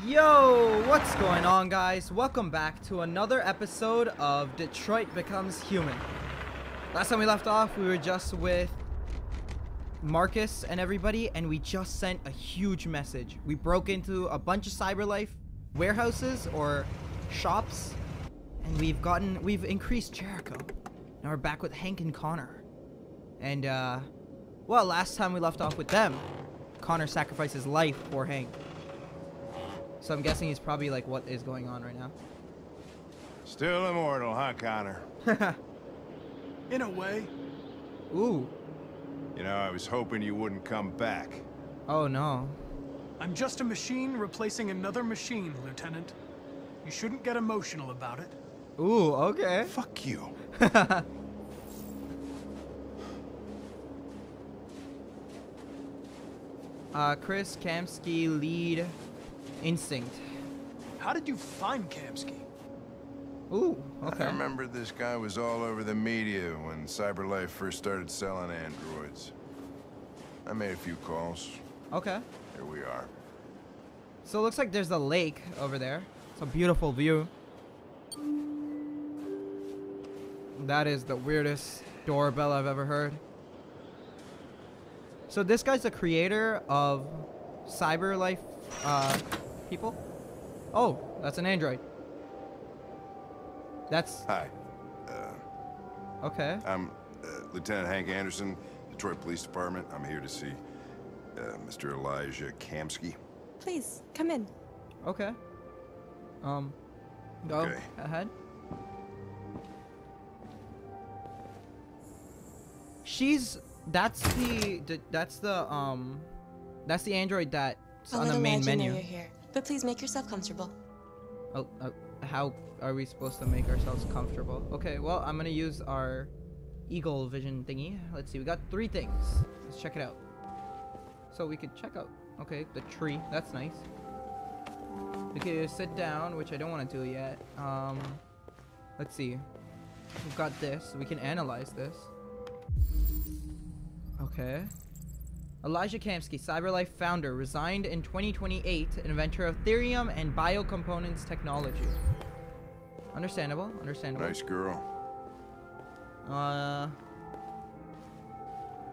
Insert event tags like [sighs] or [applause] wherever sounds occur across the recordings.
Yo, what's going on guys? Welcome back to another episode of Detroit Becomes Human. Last time we left off, we were just with Markus and everybody, and we just sent a huge message. We broke into a bunch of CyberLife warehouses or shops, and we've gotten, we've increased Jericho. Now we're back with Hank and Connor. And, uh, well, last time we left off with them, Connor sacrificed his life for Hank. So I'm guessing he's probably like, what is going on right now? Still immortal, huh, Connor? [laughs] In a way. Ooh. You know, I was hoping you wouldn't come back. Oh no. I'm just a machine replacing another machine, Lieutenant. You shouldn't get emotional about it. Ooh, okay. Fuck you. [laughs] uh, Chris Kamsky, lead instinct. How did you find Kamsky? Ooh, okay. I remember this guy was all over the media when CyberLife first started selling androids. I made a few calls. Okay. Here we are. So it looks like there's a lake over there. It's a beautiful view. That is the weirdest doorbell I've ever heard. So this guy's the creator of CyberLife uh, people? Oh, that's an android. That's Hi. Uh, okay. I'm uh, Lieutenant Hank Anderson, Detroit Police Department. I'm here to see uh, Mr. Elijah Kamsky. Please, come in. Okay. Um, go Okay. ahead. She's that's the, the that's the um that's the android that's on the main menu. here. But please make yourself comfortable. Oh, uh, how are we supposed to make ourselves comfortable? Okay, well I'm gonna use our eagle vision thingy. Let's see, we got three things. Let's check it out. So we could check out. Okay, the tree. That's nice. We could sit down, which I don't want to do yet. Um, let's see. We've got this. We can analyze this. Okay. Elijah Kamsky, CyberLife founder, resigned in 2028, inventor of Thirium and biocomponents technology. Understandable, understandable. Nice girl. Uh,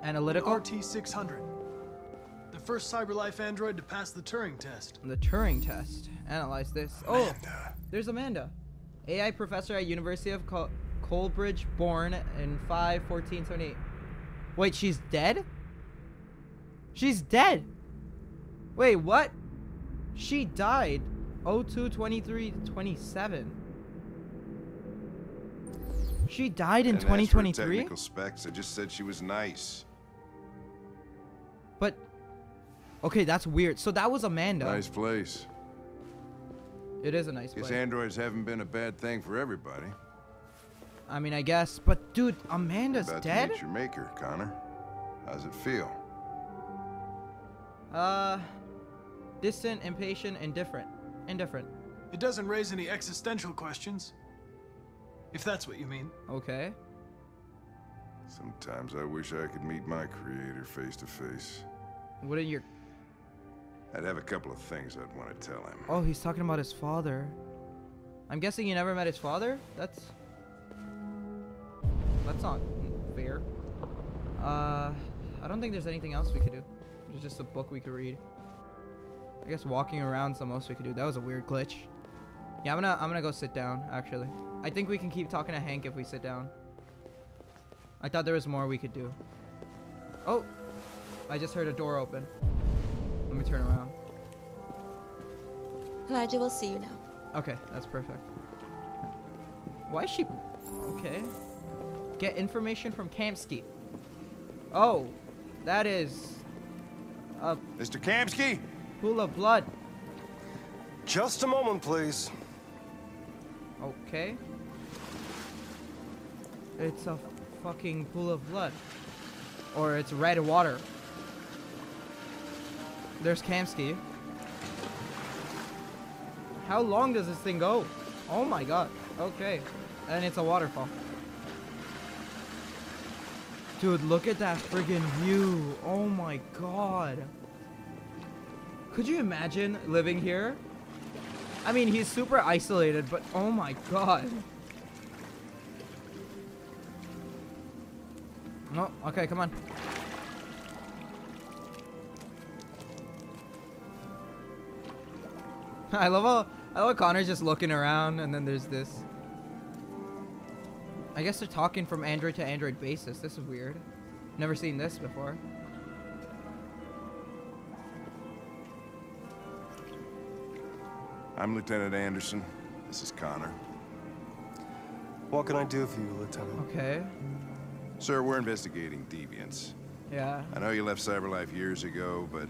analytical. RT-600. The first CyberLife android to pass the Turing test. The Turing test. Analyze this. Oh, there's Amanda. AI professor at University of Col- Colbridge, born in 5 14 78. Wait, she's dead? She's dead. Wait, what? She died 02 23 27. She died in And her 2023? Technical specs. I just said she was nice. But okay, that's weird. So that was Amanda. Nice place. It is a nice Guess place. androids haven't been a bad thing for everybody. I mean, I guess. But dude, Amanda's About dead? to meet your maker, Connor. How's it feel? Uh, distant, impatient, indifferent. Indifferent. It doesn't raise any existential questions. If that's what you mean. Okay. Sometimes I wish I could meet my creator face to face. What are your? I'd have a couple of things I'd want to tell him. Oh, he's talking about his father. I'm guessing you never met his father. That's. That's not fair. Uh, I don't think there's anything else we could There's just a book we could read. I guess walking around's the most we could do. That was a weird glitch. Yeah, I'm gonna I'm gonna go sit down. Actually, I think we can keep talking to Hank if we sit down. I thought there was more we could do. Oh, I just heard a door open. Let me turn around. Elijah will see you now. Okay, that's perfect. Why is she... Okay. Get information from Kamsky. Oh, that is Uh, a Mr. Kamsky? pool of blood. Just a moment, please. Okay. It's a fucking pool of blood. Or it's red water. There's Kamsky. How long does this thing go? Oh my god. Okay. And it's a waterfall. Dude, look at that friggin' view. Oh my god. Could you imagine living here I mean, he's super isolated, but oh my god. No, okay, come on. [laughs] I love how I love Connor's just looking around and then there's this. I guess they're talking from Android to Android basis. This is weird. Never seen this before. I'm Lieutenant Anderson. This is Connor. What can I do for you, Lieutenant? Okay. Sir, we're investigating deviants. Yeah. I know you left CyberLife years ago, but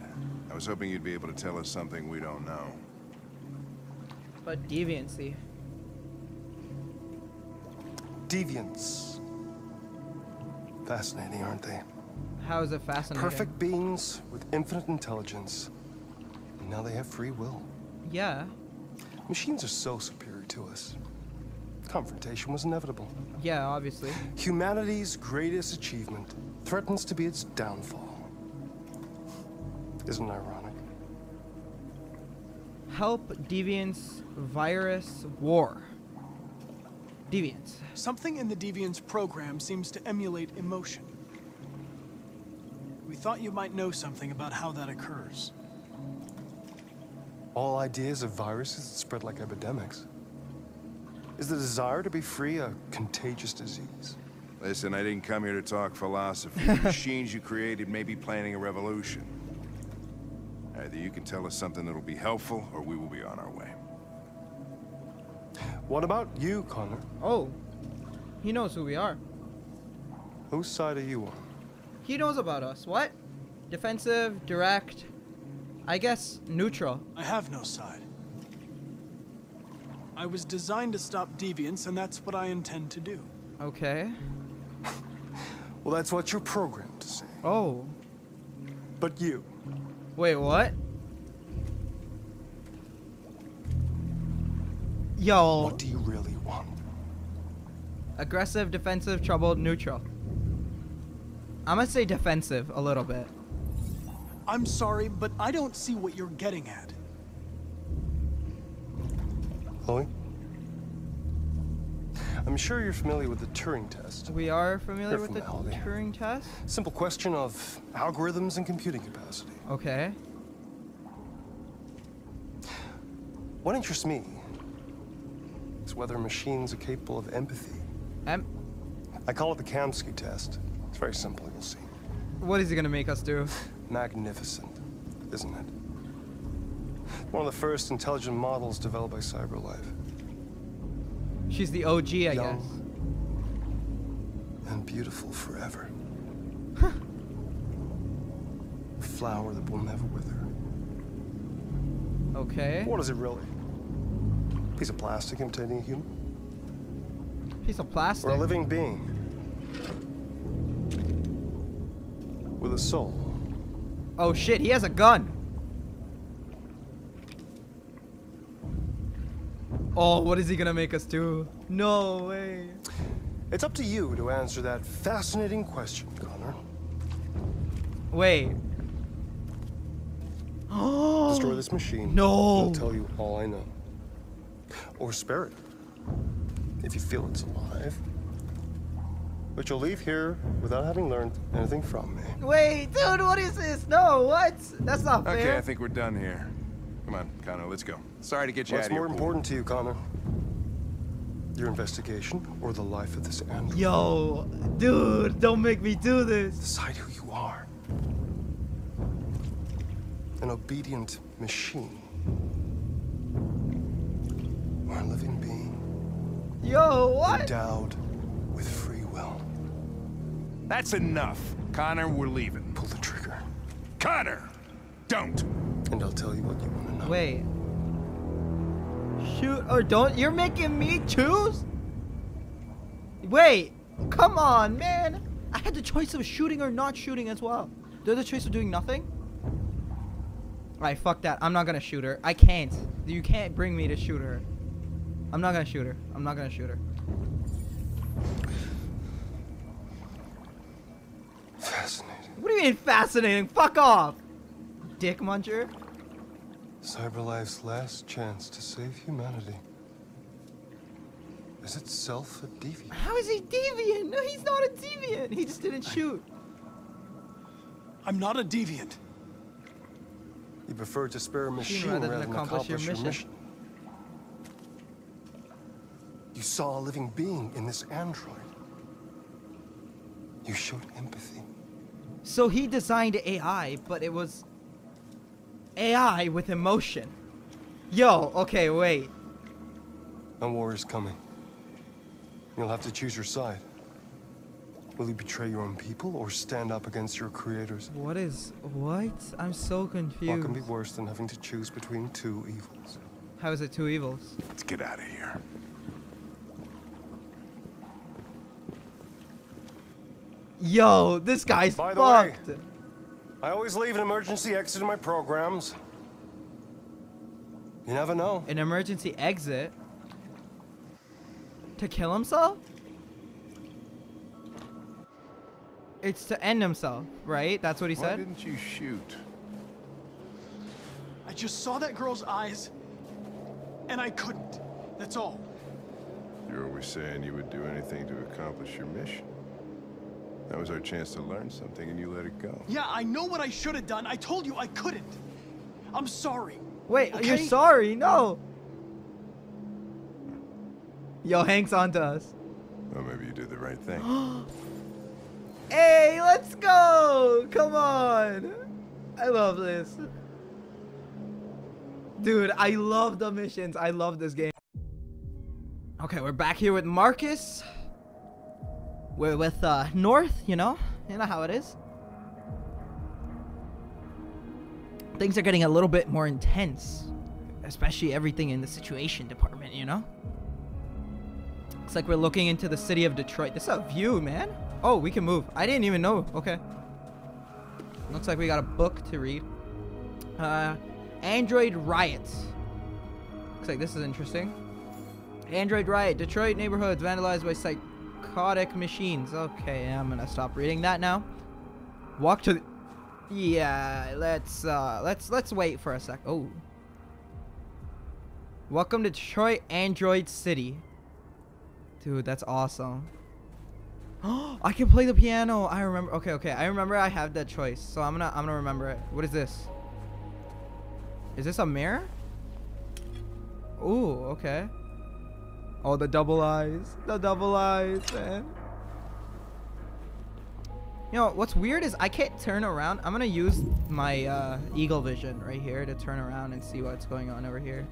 I was hoping you'd be able to tell us something we don't know. But deviancy. Deviants. Fascinating, aren't they? How is it fascinating? Perfect beings with infinite intelligence. And now they have free will. Yeah. Machines are so superior to us. Confrontation was inevitable. Yeah, obviously. Humanity's greatest achievement threatens to be its downfall. Isn't it ironic? Help deviants virus war. Deviants. Something in the Deviant's program seems to emulate emotion. We thought you might know something about how that occurs. All ideas of viruses that spread like epidemics. Is the desire to be free a contagious disease? Listen, I didn't come here to talk philosophy. [laughs] The machines you created may be planning a revolution. Either you can tell us something that'll be helpful, or we will be on our way. What about you, Connor? Oh. He knows who we are. Whose side are you on? He knows about us. What? Defensive, direct. I guess neutral. I have no side. I was designed to stop deviants, and that's what I intend to do. Okay. Well, that's what you're programmed to say. Oh. But you, Wait, what? Yo. what do you really want? Aggressive, defensive, troubled, neutral. I'm gonna say defensive a little bit. I'm sorry, but I don't see what you're getting at. Chloe? I'm sure you're familiar with the Turing test. We are familiar They're with the. Turing test. Simple question of algorithms and computing capacity. Okay. What interests me is whether machines are capable of empathy. Um, I call it the Kamsky test. It's very simple, you'll see. what is he gonna make us do? Magnificent, isn't it? One of the first intelligent models developed by CyberLife. She's the OG, I Young. guess. And beautiful forever. A flower that will never wither. Okay. What is it really? Piece of plastic imitating a human? Piece of plastic. Or a living being? With a soul? Oh shit, he has a gun. Oh, what is he gonna make us do? No way. It's up to you to answer that fascinating question, Connor. Wait. Oh. [gasps] Destroy this machine. No. I'll tell you all I know. Or spare it. If you feel it's alive. But you'll leave here without having learned anything from me. Wait, dude, what is this? No, what? That's not fair. Okay, I think we're done here. Come on, Connor, let's go. Sorry to get you What's out of more here. important to you, Connor? Your investigation or the life of this android? Yo, dude, don't make me do this. Decide who you are. An obedient machine. Or a living being Yo, what? endowed with free will. That's enough. Connor, we're leaving. Pull the trigger. Connor! Don't! And I'll tell you what you want to know. Wait. Shoot or don't? You're making me choose? Wait, come on, man. I had the choice of shooting or not shooting as well. There's the choice of doing nothing? Alright, fuck that. I'm not gonna shoot her. I can't. You can't bring me to shoot her. I'm not gonna shoot her. I'm not gonna shoot her. Fascinating. What do you mean fascinating? Fuck off! Dick muncher? CyberLife's last chance to save humanity. Is itself a deviant? How is he deviant? No, he's not a deviant. He just didn't shoot. I'm not a deviant. You prefer to spare a machine rather rather than than accomplish your accomplish your mission. mission. You saw a living being in this android. You showed empathy. So he designed AI, but it was AI with emotion. Yo, okay, wait. A war is coming. You'll have to choose your side. Will you betray your own people or stand up against your creators? What is what? I'm so confused. What can be worse than having to choose between two evils? How is it two evils? Let's get out of here. Yo, this guy's By the way- fucked. I always leave an emergency exit in my programs. You never know. An emergency exit to kill himself? It's to end himself, right? That's what he Why said. Why didn't you shoot? I just saw that girl's eyes, and I couldn't. That's all. You're always saying you would do anything to accomplish your mission. That was our chance to learn something, and you let it go. Yeah, I know what I should have done. I told you I couldn't. I'm sorry. Wait, you're sorry? No. Yo, Hank's on to us. Well, maybe you did the right thing. [gasps] Hey, let's go! Come on! I love this. Dude, I love the missions. I love this game. Okay, we're back here with Markus. We're with uh, North, you know? You know how it is. Things are getting a little bit more intense. Especially everything in the situation department, you know? Looks like we're looking into the city of Detroit. This is a view, man. Oh, we can move. I didn't even know. Okay. Looks like we got a book to read. Uh, Android Riots. Looks like this is interesting. Android Riot. Detroit neighborhoods vandalized by psychotic machines. Okay, I'm gonna stop reading that now. Walk to the... Yeah, let's, uh, let's, let's wait for a sec. Oh. Welcome to Detroit Android City. Dude, that's awesome. Oh, [gasps] I can play the piano. I remember. Okay, okay. I remember I have that choice. So I'm gonna I'm gonna remember it. What is this? Is this a mirror? Ooh, okay. Oh, the double eyes. The double eyes, man. You know, what's weird is I can't turn around. I'm gonna use my uh, eagle vision right here to turn around and see what's going on over here.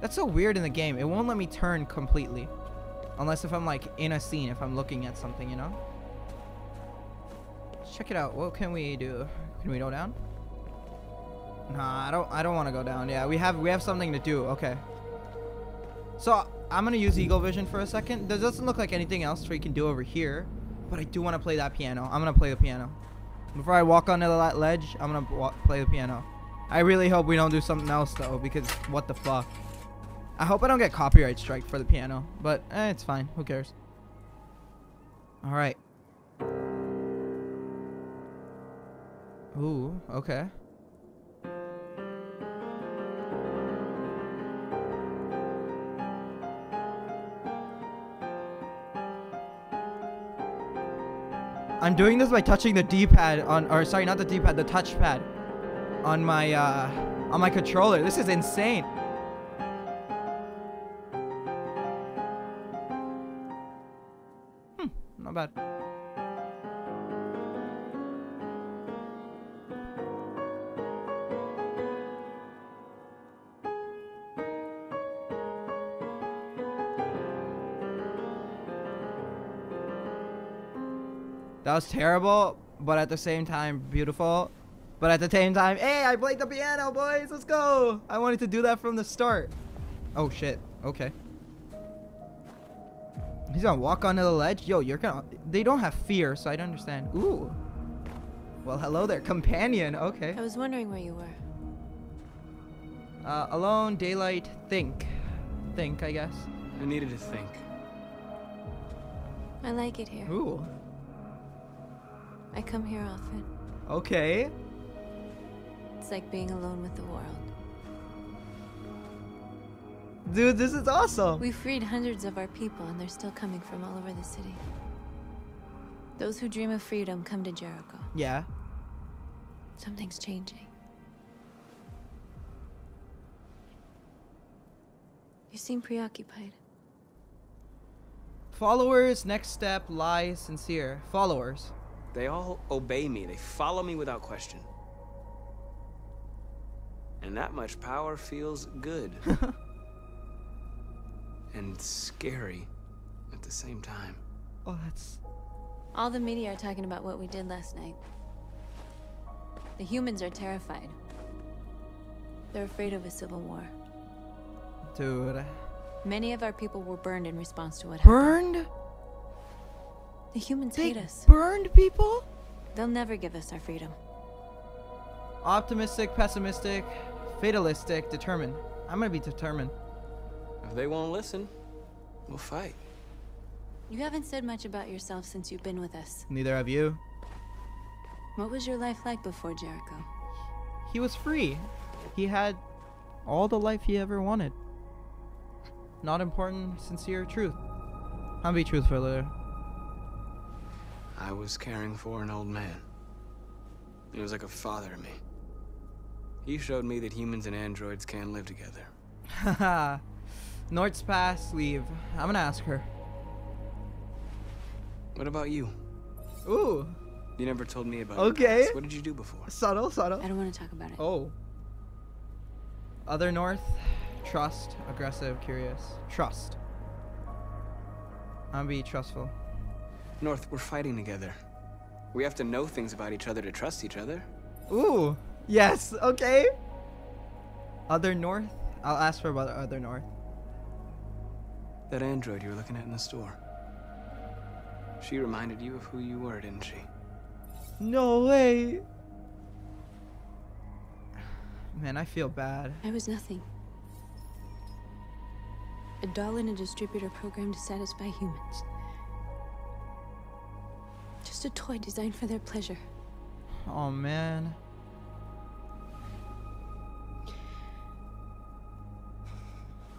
That's so weird in the game. It won't let me turn completely. Unless if I'm like in a scene, if I'm looking at something, you know? Let's check it out. What can we do? Can we go down? Nah, I don't I don't want to go down. Yeah, we have we have something to do. Okay. So I'm gonna use Eagle Vision for a second. There doesn't look like anything else we can do over here, but I do want to play that piano. I'm gonna play the piano. Before I walk onto that ledge, I'm gonna play the piano. I really hope we don't do something else though, because what the fuck. I hope I don't get copyright strike for the piano, but eh, it's fine. Who cares? All right. Ooh, okay. I'm doing this by touching the D-pad on, or sorry, not the D-pad, the touchpad on my, uh, on my controller. This is insane. That was terrible, but at the same time beautiful. But at the same time, hey, I played the piano, boys. Let's go. I wanted to do that from the start. Oh shit. Okay. He's gonna walk onto the ledge. Yo, you're gonna. They don't have fear, so I don't understand. Ooh. Well, hello there, companion. Okay. I was wondering where you were. Uh, alone, daylight, think, think. I guess. I needed to think. I like it here. Ooh. I come here often. Okay. It's like being alone with the world. Dude, this is awesome. We freed hundreds of our people, and they're still coming from all over the city. Those who dream of freedom come to Jericho. Yeah. Something's changing. You seem preoccupied. Followers, next step, lie sincere. Followers. They all obey me. They follow me without question. And that much power feels good. [laughs] and scary at the same time. Oh, that's. All the media are talking about what we did last night. The humans are terrified. They're afraid of a civil war. Dude. Many of our people were burned in response to what happened. Burned? The humans They hate us. burned people? They'll never give us our freedom. Optimistic, pessimistic, fatalistic, determined. I'm gonna be determined. If they won't listen, we'll fight. You haven't said much about yourself since you've been with us. Neither have you. What was your life like before Jericho? He was free. He had all the life he ever wanted. Not important, sincere truth. I'll be truthful there. I was caring for an old man. He was like a father to me. He showed me that humans and androids can live together. Haha. North's Pass, leave. I'm gonna ask her. What about you? Ooh, You never told me about your Okay. past. What did you do before? subtle, subtle. I don't want to talk about it. Oh. Other North, trust, aggressive, curious. Trust. I'm gonna be trustful. North, we're fighting together. We have to know things about each other to trust each other. Ooh, yes, okay. Other North? I'll ask for about Other North. That android you were looking at in the store. She reminded you of who you were, didn't she? No way. Man, I feel bad. I was nothing. A doll in a distributor program to satisfy humans. A toy designed for their pleasure. Oh man.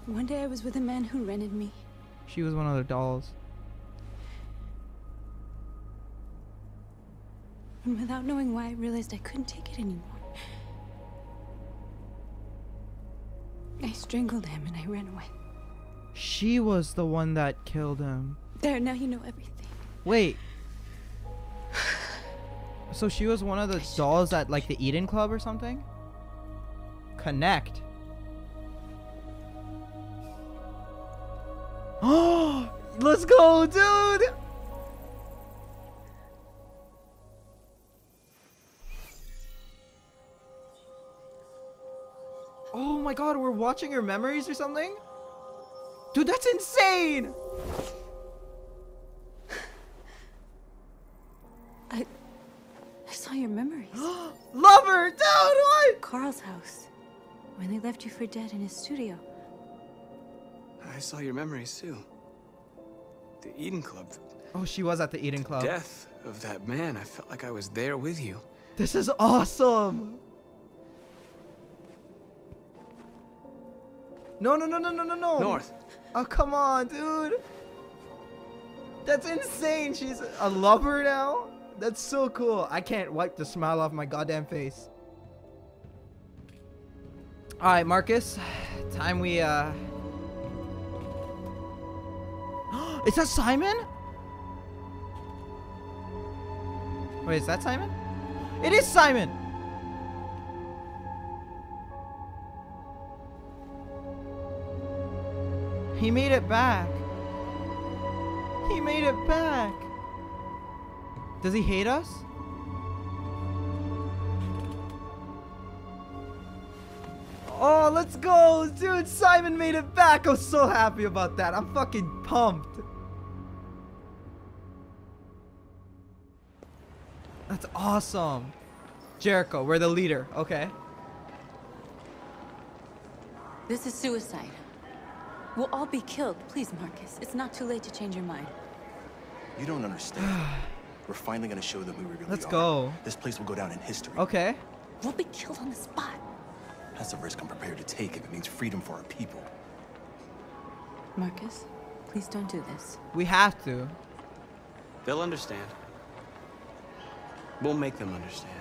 One day I was with a man who rented me. She was one of the dolls. And without knowing why, I realized I couldn't take it anymore. I strangled him and I ran away. She was the one that killed him. There, now you know everything. Wait. So she was one of the dolls at like the Eden Club or something? Connect. Oh, [gasps] let's go, dude. Oh my god, we're watching her memories or something? Dude, that's insane! Carl's house. When they left you for dead in his studio. I saw your memories too. The Eden Club. Oh, she was at the Eden Club. Death of that man. I felt like I was there with you. This is awesome. No, no, no, no, no, no, no. North. Oh, come on, dude. That's insane. She's a lover now. That's so cool. I can't wipe the smile off my goddamn face. All right, Markus. Time we uh. [gasps] is that Simon? Wait, is that Simon? It is Simon. He made it back. He made it back. Does he hate us? Oh, let's go, dude. Simon made it back. I'm so happy about that. I'm fucking pumped. That's awesome. Jericho, we're the leader. Okay. This is suicide. We'll all be killed. Please, Markus. It's not too late to change your mind. You don't understand. [sighs] We're finally gonna show them who we really Let's are. go. This place will go down in history. Okay. We'll be killed on the spot. That's the risk I'm prepared to take if it means freedom for our people. Markus, please don't do this. We have to. They'll understand. We'll make them understand.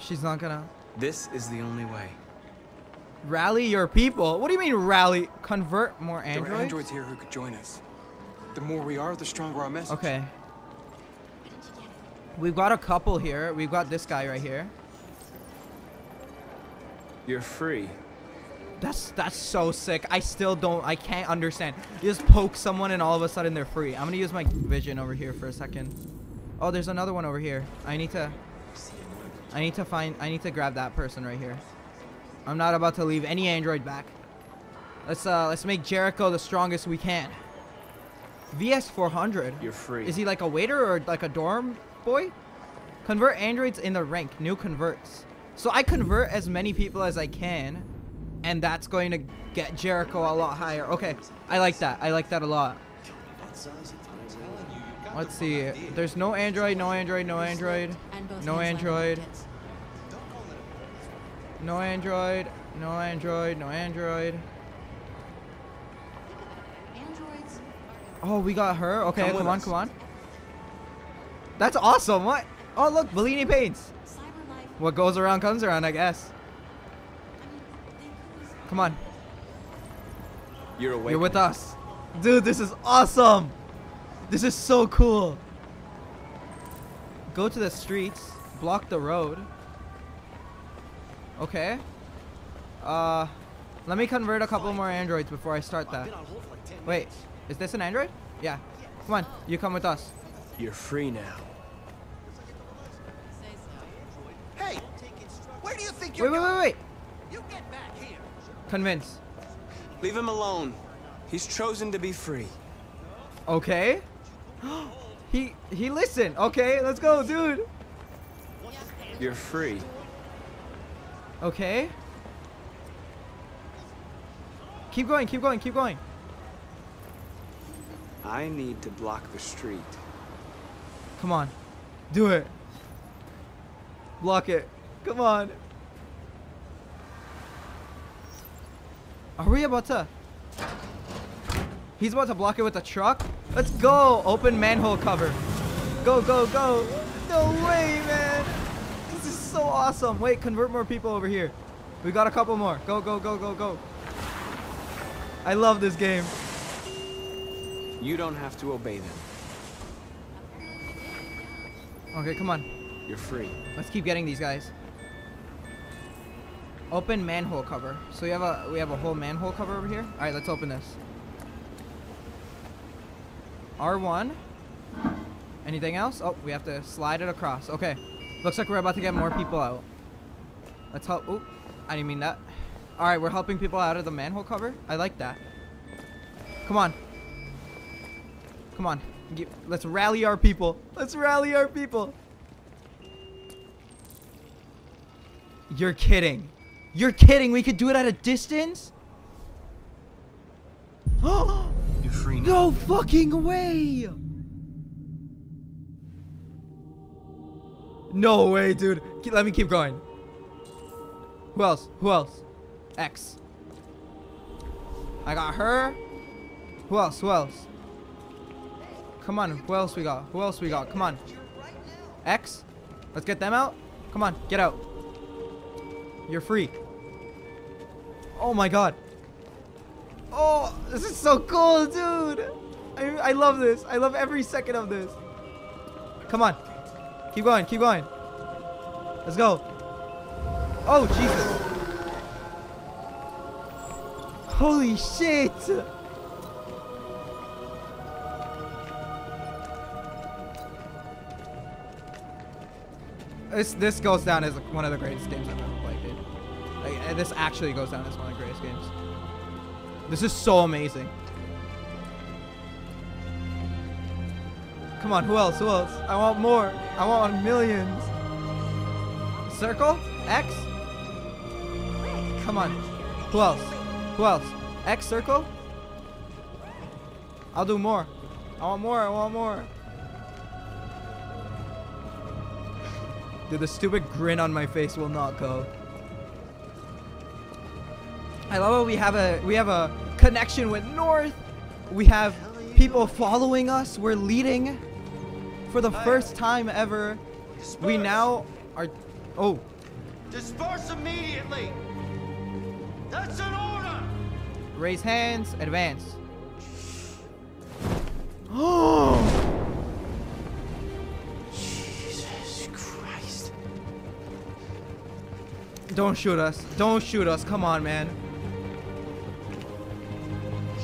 She's not gonna This is the only way. rally your people. What do you mean rally? Convert more androids? There are androids? androids here who could join us. The more we are, the stronger our message. Okay. We've got a couple here. We've got this guy right here. You're free. That's that's so sick. I still don't. I can't understand. You just poke someone and all of a sudden they're free. I'm gonna use my vision over here for a second. Oh, there's another one over here. I need to. I need to find. I need to grab that person right here. I'm not about to leave any android back. Let's uh let's make Jericho the strongest we can. VS 400. You're free. Is he like a waiter or like a dorm boy? Convert androids in the rank. New converts. So I convert as many people as I can. And that's going to get Jericho a lot higher. Okay. I like that. I like that a lot. Let's see. There's no android, no android, no android. No android. No android. No android. No android. Oh, we got her. Okay, Come come, on, come on. That's awesome. What? Oh, look, Bellini paints. What goes around comes around, I guess. Come on. You're awake. You're with us. Dude, this is awesome. This is so cool. Go to the streets. Block the road. Okay. Uh, let me convert a couple more androids before I start that. Wait, is this an android? Yeah. Come on, you come with us. You're free now. Hey! Where do you think Wait, wait, wait, wait. You get back here! Convince. Leave him alone. He's chosen to be free. Okay. [gasps] he he listened. Okay, let's go, dude. You're free. Okay. Keep going, keep going, keep going. I need to block the street. Come on. Do it. Block it. Come on. Are we about to... He's about to block it with a truck? Let's go! Open manhole cover. Go, go, go. No way, man. This is so awesome. Wait, convert more people over here. We got a couple more. Go, go, go, go, go. I love this game. You don't have to obey them. Okay, come on. You're free. Let's keep getting these guys. Open manhole cover. So we have a we have a whole manhole cover over here. All right, let's open this. R1. Anything else? Oh, we have to slide it across. Okay. Looks like we're about to get more people out. Let's help. Oop. I didn't mean that. All right, we're helping people out of the manhole cover. I like that. Come on. Come on. Let's rally our people. Let's rally our people. You're kidding. You're kidding. We could do it at a distance? [gasps] You're free now. no fucking way. No way, dude. Let me keep going. Who else? Who else? X. I got her. Who else? Who else? Come on. Who else we got? Who else we got? Come on. X. Let's get them out. Come on. Get out. You're free. Oh my god. Oh, this is so cool, dude. I, I love this. I love every second of this. Come on. Keep going. Keep going. Let's go. Oh, Jesus. Holy shit. This this goes down as one of the greatest games I've ever played, dude. Like, uh, this actually goes down as one of the greatest games. This is so amazing. Come on, who else? Who else? I want more. I want millions. Circle? X? Come on. Who else? Who else? X circle? I'll do more. I want more. I want more. Dude, the stupid grin on my face will not go. I love how we have a we have a connection with North. We have people following us. We're leading for the first time ever. We now are. Oh, Disperse immediately! That's an order! raise hands, advance. [gasps] [gasps] Oh, don't shoot us. Don't shoot us. Come on, man.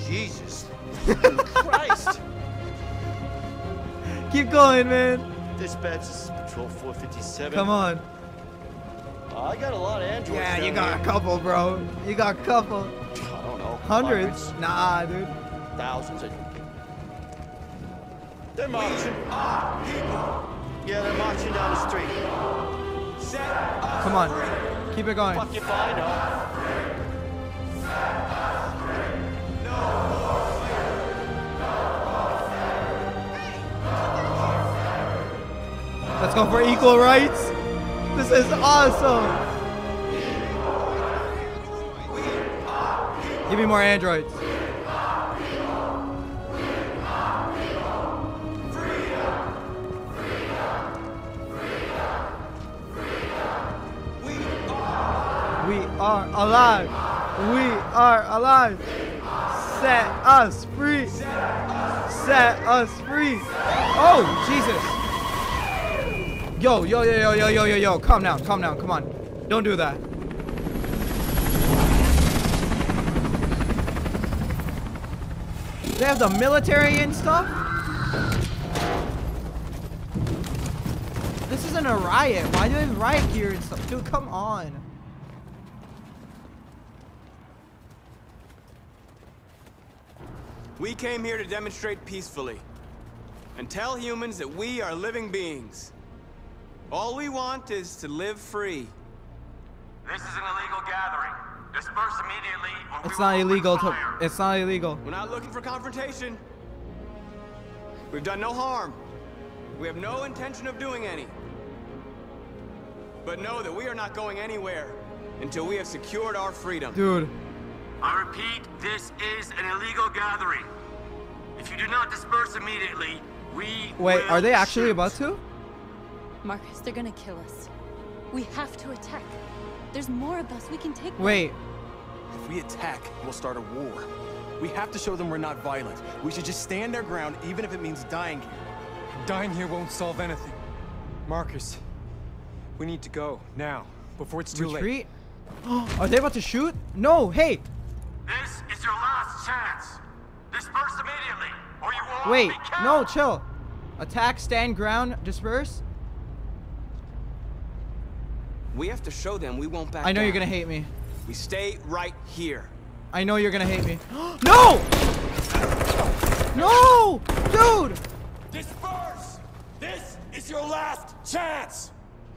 Jesus. Christ! [laughs] Keep going, man. Dispatch, this is Patrol 457. Come on. Uh, I got a lot of androids Yeah, you got a couple, bro. You got a couple. I don't know. Hundreds. Nah, dude. Thousands. of- They're marching. Yeah, they're marching down the street. Come on. Keep it going. Fuck if I know. Let's go for equal rights. This is awesome. Give me more androids. Are alive. We are alive. Set us free. Set us free. Oh, Jesus. Yo, yo, yo, yo, yo, yo, yo, yo. Calm down, calm down, come on. Don't do that. They have the military and stuff? This isn't a riot. Why do they have riot gear and stuff? Dude, come on. We came here to demonstrate peacefully and tell humans that we are living beings. All we want is to live free. This is an illegal gathering. Disperse immediately or It's we not illegal to. fire. It's not illegal. We're not looking for confrontation. We've done no harm. We have no intention of doing any. But know that we are not going anywhere until we have secured our freedom. Dude. I repeat, this is an illegal gathering. If you do not disperse immediately, we Wait, will are they actually shoot. about to? Markus, they're gonna kill us. We have to attack. There's more of us. We can take them. Wait. If we attack, we'll start a war. We have to show them we're not violent. We should just stand our ground, even if it means dying here. Dying here won't solve anything. Marcus, we need to go now, before it's too late. Retreat? [gasps] Are they about to shoot? No, hey. This is your last chance. Disperse immediately, or you will all Wait, no, chill. Attack, stand ground, disperse. We have to show them we won't back I know you're gonna hate me. We stay right here. I know you're gonna hate me. [gasps] no! No! Dude! Disperse! This is your last chance!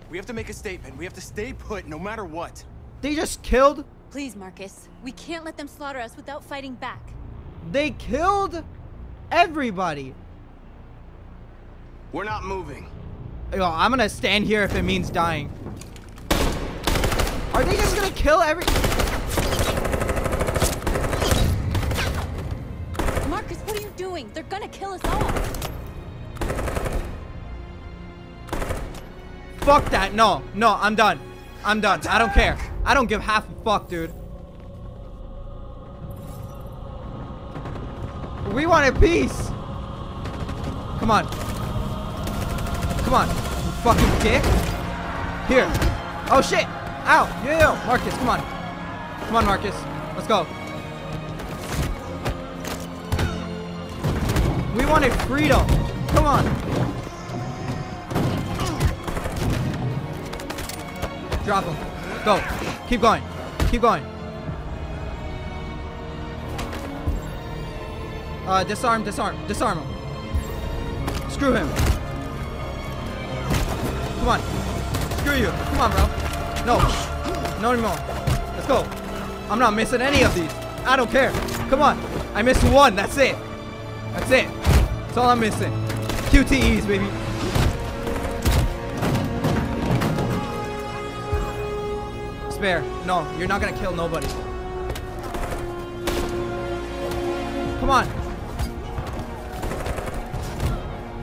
We have to make a statement. We have to stay put no matter what. They just killed. Please, Markus. We can't let them slaughter us without fighting back. They killed everybody. We're not moving. Yo, I'm gonna stand here if it means dying. Are they just gonna kill every? Markus, what are you doing? They're gonna kill us all. Fuck that. No, no, I'm done. I'm done. I don't care. I don't give half a fuck, dude. We wanted peace. Come on. Come on. You fucking dick. Here. Oh shit. Ow. Yo, yo. Markus, come on. Come on, Markus. Let's go. We wanted freedom. Come on. Drop him. Go. Keep going. Keep going. Uh, disarm, disarm, disarm him. Screw him. Come on. Screw you. Come on, bro. No. No anymore. Let's go. I'm not missing any of these. I don't care. Come on. I missed one. That's it. That's it. That's all I'm missing. QTEs, baby. Spare. No, you're not gonna kill nobody. Come on.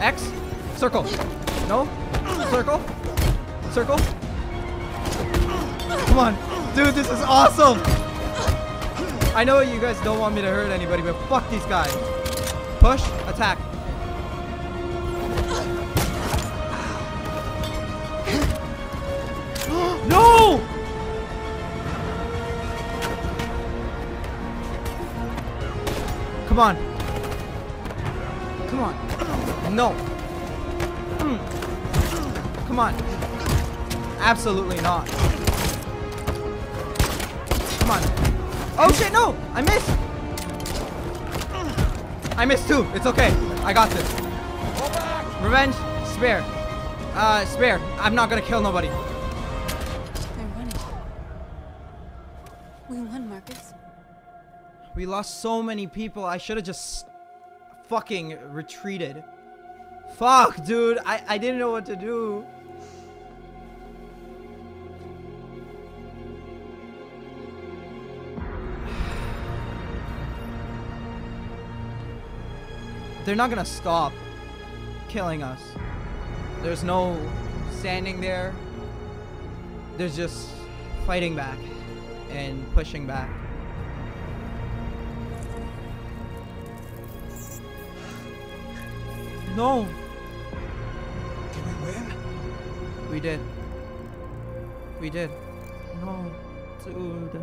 X. Circle. No. Circle. Circle. Come on. Dude, this is awesome. I know you guys don't want me to hurt anybody, but fuck these guys. Push. Attack. [gasps] no! Come on. Come on. No. Mm. Come on. Absolutely not. Come on. Oh shit, no! I missed! I missed too. It's okay. I got this. Revenge, spare. Uh, spare. I'm not gonna kill nobody. They're running. We won, Markus. We lost so many people. I should have just fucking retreated. Fuck, dude. I, I didn't know what to do. They're not gonna stop killing us. There's no standing there. There's just fighting back and pushing back. No. Did we win? We did. We did. No, dude.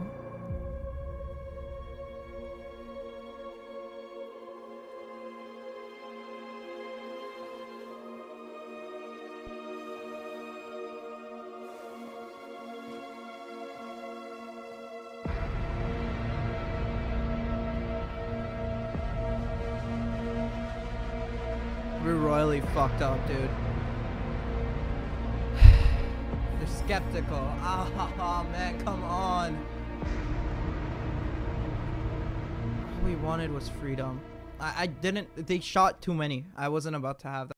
Fucked up, dude. [sighs] They're skeptical. [laughs] Ah, man, come on. All we wanted was freedom. I, I didn't. They shot too many. I wasn't about to have that.